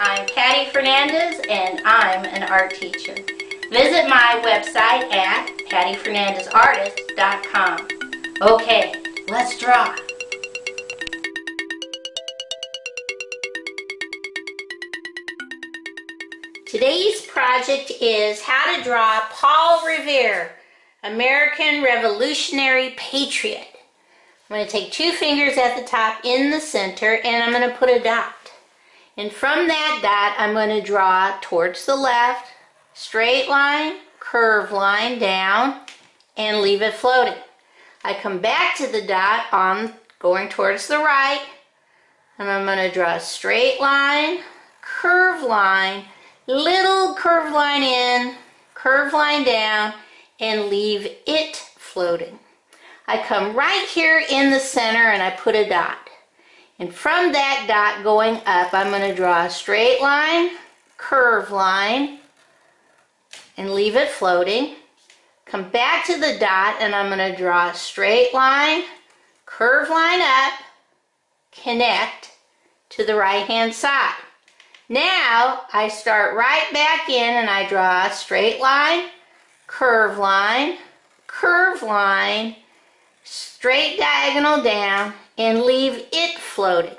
I'm Patty Fernandez and I'm an art teacher. Visit my website at pattyfernandezartist.com. Okay, let's draw. Today's project is how to draw Paul Revere, American Revolutionary Patriot. I'm going to take two fingers at the top in the center and I'm going to put a dot. And from that dot, I'm going to draw towards the left, straight line, curve line down, and leave it floating. I come back to the dot on going towards the right, and I'm going to draw a straight line, curve line, little curve line in, curve line down, and leave it floating. I come right here in the center and I put a dot. And from that dot going up, I'm going to draw a straight line, curve line, and leave it floating. Come back to the dot and I'm going to draw a straight line, curve line up, connect to the right hand side. Now I start right back in and I draw a straight line, curve line, curve line, straight diagonal down, and leave it floating.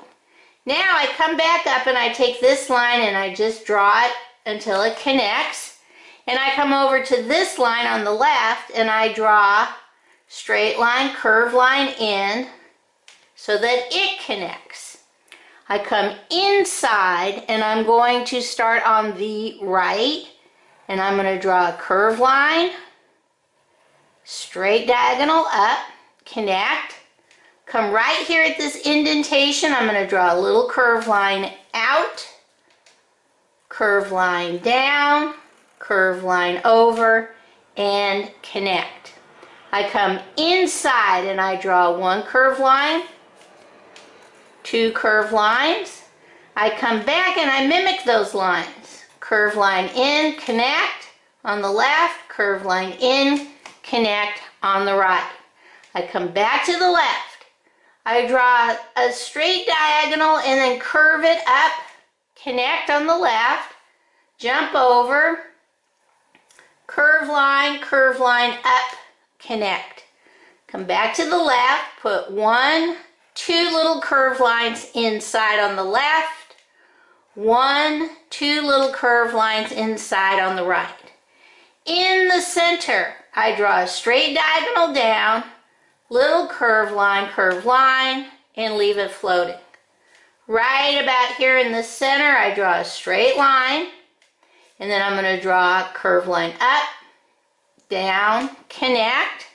Now I come back up and I take this line and I just draw it until it connects. And I come over to this line on the left and I draw straight line, curve line in so that it connects. I come inside and I'm going to start on the right and I'm going to draw a curve line, straight diagonal up, connect. Come right here at this indentation, I'm going to draw a little curve line out, curve line down, curve line over, and connect. I come inside and I draw one curve line, two curved lines. I come back and I mimic those lines. Curve line in, connect on the left, curve line in, connect on the right. I come back to the left. I draw a straight diagonal and then curve it up, connect on the left, jump over, curve line, curve line up, connect. Come back to the left, put one, two little curve lines inside on the left, one, two little curve lines inside on the right. In the center, I draw a straight diagonal down, little curve line, curve line, and leave it floating. Right about here in the center, I draw a straight line, and then I'm going to draw a curve line up, down, connect,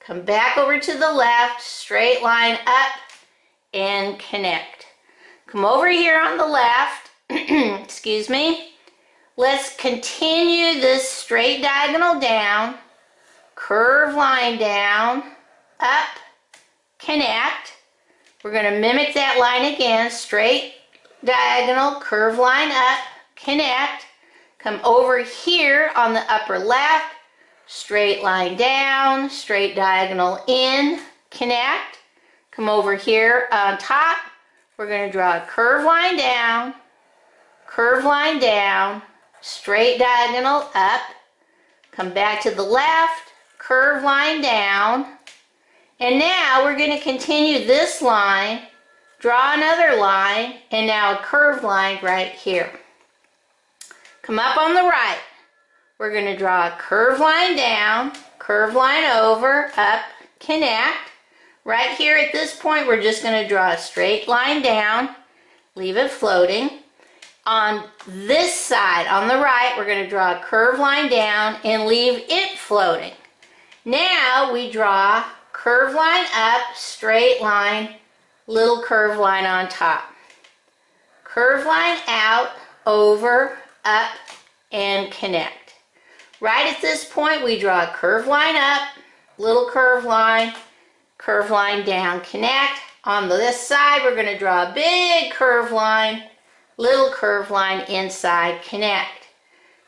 come back over to the left, straight line up, and connect. Come over here on the left, excuse me. Let's continue this straight diagonal down, curve line down, up, connect. We're going to mimic that line again, straight diagonal, curve line up, connect. Come over here on the upper left, straight line down, straight diagonal in, connect. Come over here on top. We're going to draw a curve line down, curve line down, straight diagonal up. Come back to the left, curve line down. And now we're going to continue this line, draw another line, and now a curved line right here. Come up on the right. We're going to draw a curved line down, curved line over, up, connect. Right here at this point, we're just going to draw a straight line down, leave it floating. On this side, on the right, we're going to draw a curved line down and leave it floating. Now we draw curve line up, straight line, little curve line on top. Curve line out, over, up, and connect. Right at this point, we draw a curve line up, little curve line, curve line down, connect. On the this side, we're going to draw a big curve line, little curve line inside, connect.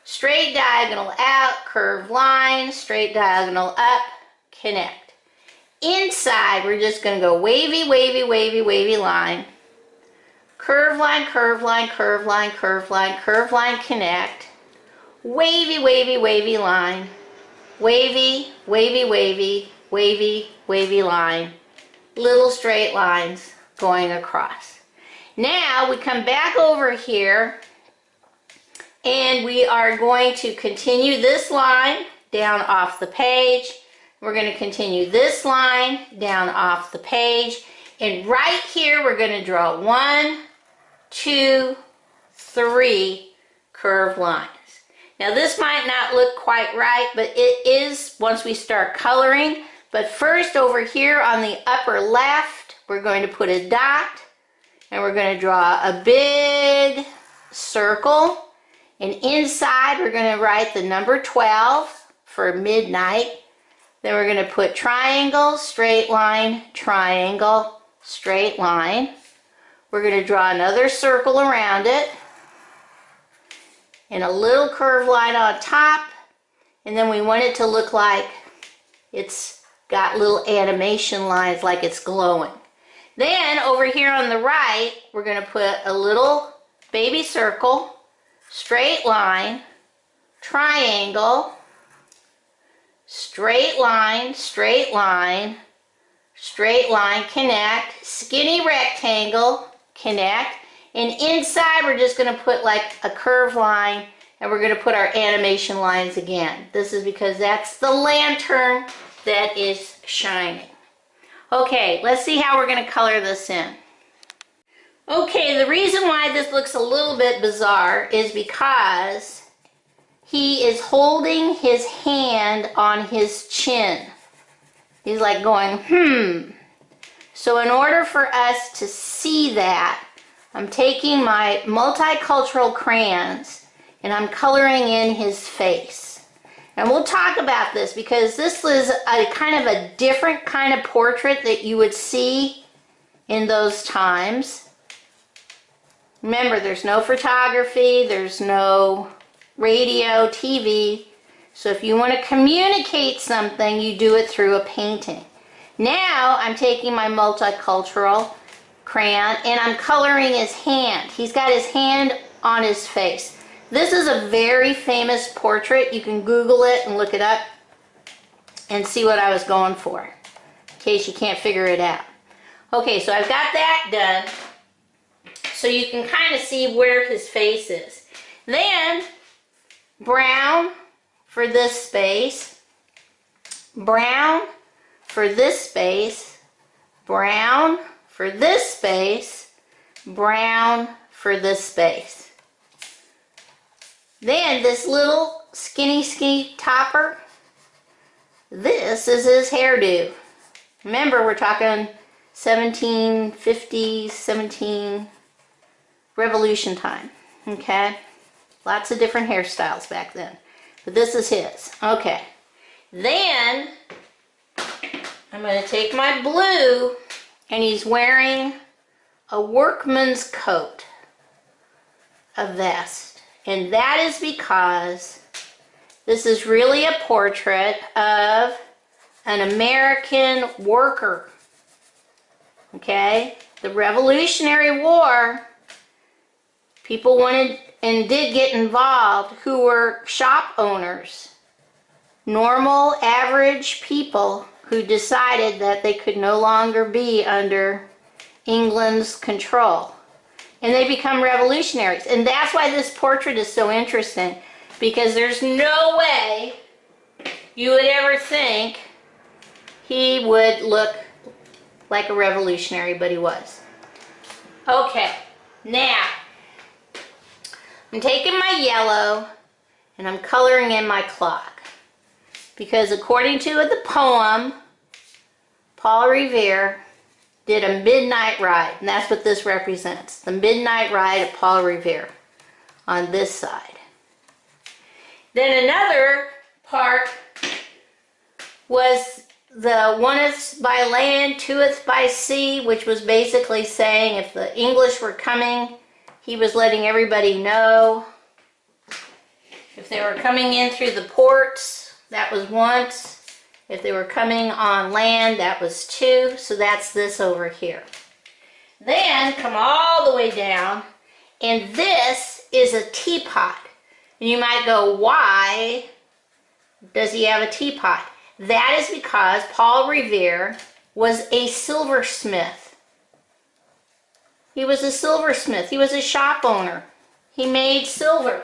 Straight diagonal out, curve line, straight diagonal up, connect. Inside, we're just going to go wavy, wavy, wavy, wavy line, curve line, curve line, curve line, curve line, curve line, connect, wavy, wavy, wavy line, wavy, wavy, wavy, wavy, wavy line, little straight lines going across. Now we come back over here and we are going to continue this line down off the page. We're going to continue this line down off the page. And right here, we're going to draw one, two, three curved lines. Now this might not look quite right, but it is once we start coloring. But first over here on the upper left, we're going to put a dot and we're going to draw a big circle. And inside we're going to write the number 12 for midnight. Then we're going to put triangle, straight line, triangle, straight line. We're going to draw another circle around it and a little curved line on top. And then we want it to look like it's got little animation lines like it's glowing. Then over here on the right, we're going to put a little baby circle, straight line, triangle, straight line, straight line, straight line, connect, skinny rectangle, connect, and inside we're just going to put like a curved line and we're going to put our animation lines again. This is because that's the lantern that is shining. Okay, let's see how we're going to color this in. Okay, the reason why this looks a little bit bizarre is because he is holding his hand on his chin. He's like going, hmm. So in order for us to see that, I'm taking my multicultural crayons and I'm coloring in his face. And we'll talk about this because this is a kind of a different kind of portrait that you would see in those times. Remember, there's no photography, there's no radio, TV. So if you want to communicate something, you do it through a painting. Now I'm taking my multicultural crayon and I'm coloring his hand. He's got his hand on his face. This is a very famous portrait. You can Google it and look it up and see what I was going for in case you can't figure it out. Okay, so I've got that done so you can kind of see where his face is. Then brown for this space, brown for this space, brown for this space, brown for this space. Then this little skinny skinny topper, this is his hairdo. Remember we're talking 1750s, 17 revolution time, okay? Lots of different hairstyles back then. But this is his. Okay. Then I'm going to take my blue and he's wearing a workman's coat, a vest. And that is because this is really a portrait of an American worker. Okay? The Revolutionary War, people wanted and did get involved who were shop owners, normal, average people who decided that they could no longer be under England's control. And they become revolutionaries. And that's why this portrait is so interesting because there's no way you would ever think he would look like a revolutionary, but he was. Okay, now I'm taking my yellow and I'm coloring in my clock. Because according to the poem, Paul Revere did a midnight ride. And that's what this represents. The midnight ride of Paul Revere on this side. Then another part was the oneth by land, twoeth by sea, which was basically saying if the English were coming he was letting everybody know if they were coming in through the ports, that was once. If they were coming on land, that was two. So that's this over here. Then come all the way down, and this is a teapot. And you might go, why does he have a teapot? That is because Paul Revere was a silversmith. He was a silversmith. He was a shop owner. He made silver,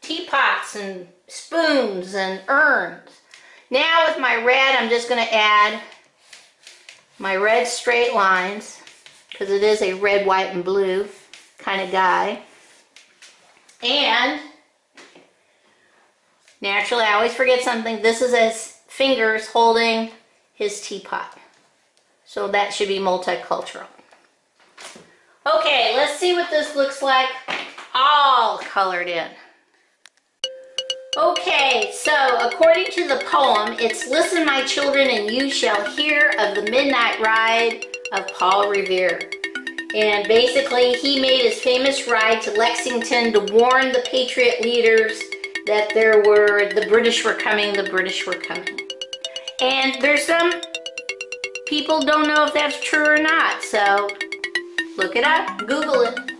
teapots and spoons and urns. Now with my red, I'm just going to add my red straight lines because it is a red, white, and blue kind of guy. And naturally, I always forget something. This is his fingers holding his teapot. So that should be multicultural. Okay, let's see what this looks like all colored in. Okay, so according to the poem, it's Listen, my children, and you shall hear of the midnight ride of Paul Revere. And basically, he made his famous ride to Lexington to warn the Patriot leaders that there were, the British were coming, the British were coming. And there's some people don't know if that's true or not, so look it up, Google it.